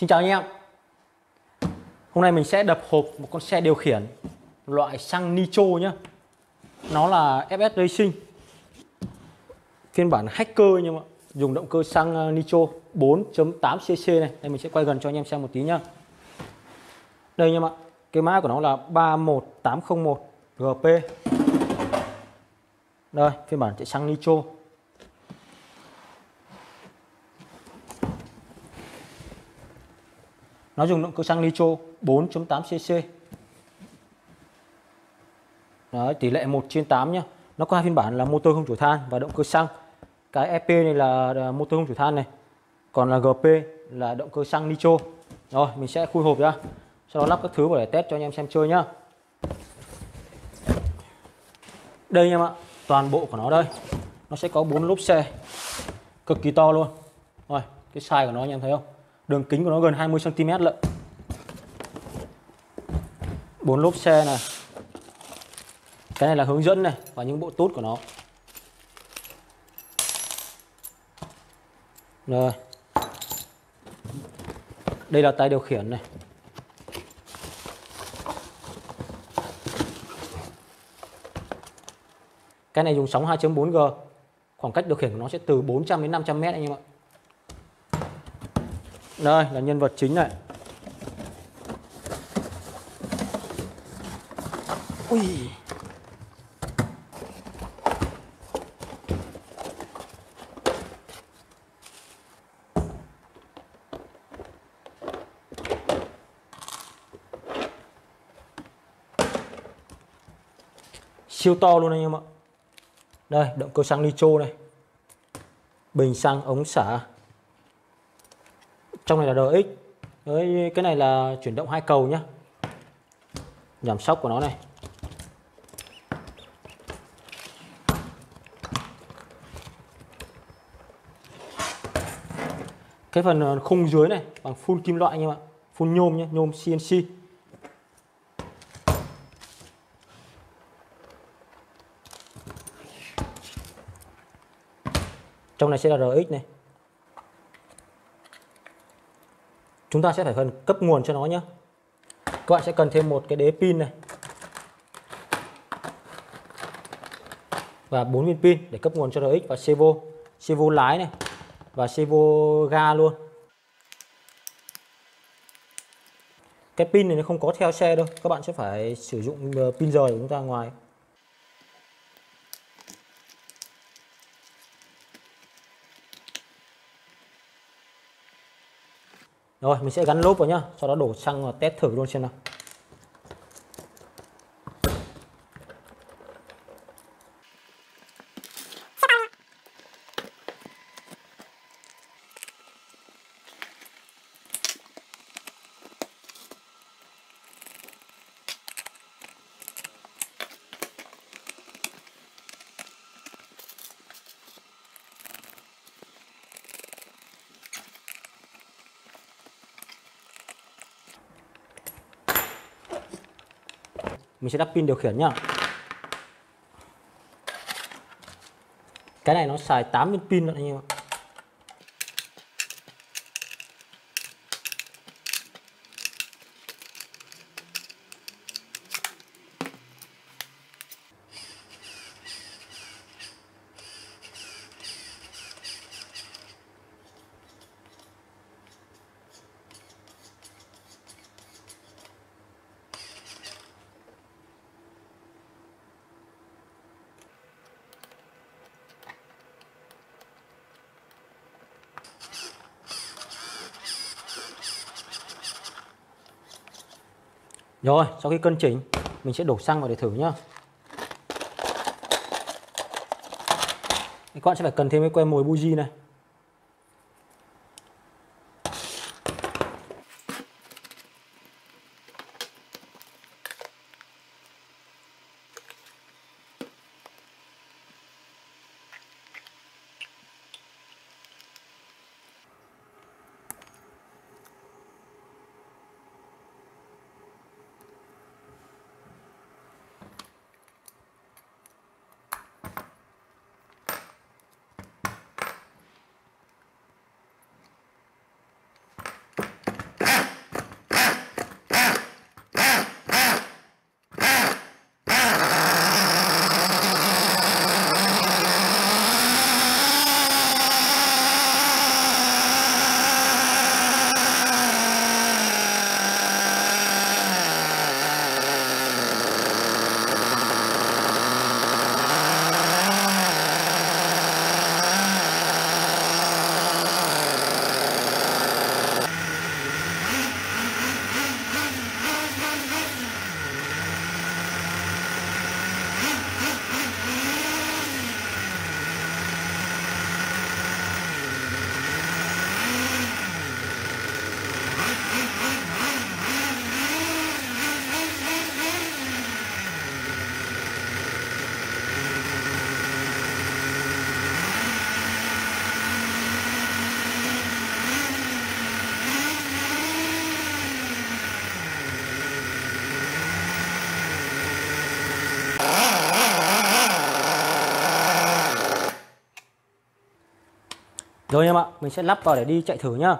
Xin chào anh em. Hôm nay mình sẽ đập hộp một con xe điều khiển loại xăng nitro nhé Nó là FS Racing. Phiên bản hacker nhưng mà dùng động cơ xăng ờ, nitro 4.8cc này. Đây mình sẽ quay gần cho anh em xem một tí nhá. Đây nha ạ, Cái mã của nó là 31801 GP Đây, phiên bản chạy xăng nitro. Nó dùng động cơ xăng nitro 4.8cc. Đấy, tỷ lệ 1 trên 8 nhá. Nó có hai phiên bản là motor không chổi than và động cơ xăng. Cái EP này là motor không chổi than này. Còn là GP là động cơ xăng nitro. Rồi, mình sẽ khui hộp ra. Sau đó lắp các thứ vào để test cho anh em xem chơi nhá. Đây anh em ạ, toàn bộ của nó đây. Nó sẽ có bốn lốp xe cực kỳ to luôn. Rồi, cái size của nó anh em thấy không? Đường kính của nó gần 20 cm lận. Bốn lốp xe này. Cái này là hướng dẫn này và những bộ tốt của nó. Rồi. Đây là tay điều khiển này. Cái này dùng sóng 2.4G khoảng cách điều khiển của nó sẽ từ 400 đến 500 mét anh em ạ đây là nhân vật chính này. Ui. Siêu to luôn anh em ạ. Đây, động cơ xăng nitro này. Bình xăng ống xả trong này là RX. Đấy, cái này là chuyển động hai cầu nhá. Giảm sóc của nó này. Cái phần ờ, khung dưới này bằng phun kim loại anh em ạ. Phun nhôm nhé nhôm CNC trong này sẽ là RX này. Chúng ta sẽ phải cần cấp nguồn cho nó nhé các bạn sẽ cần thêm một cái đế pin này. Và bốn viên pin để cấp nguồn cho RX và servo servo lái này và servo ga luôn. Cái pin này nó không có theo xe đâu. Các bạn sẽ phải sử dụng ờ, pin rời của chúng ta ngoài. Rồi, mình sẽ gắn lốp vào nhá, Sau đó đổ xăng và test thử luôn xem nào. Mình sẽ lắp pin điều khiển nhá. Cái này nó xài 8 viên pin nữa anh em ạ. Rồi, sau khi cân chỉnh, mình sẽ đổ xăng vào để thử nhá. Các bạn sẽ phải cần thêm cái que mồi buji này. Rồi em ạ, mình sẽ lắp vào để đi chạy thử nhá.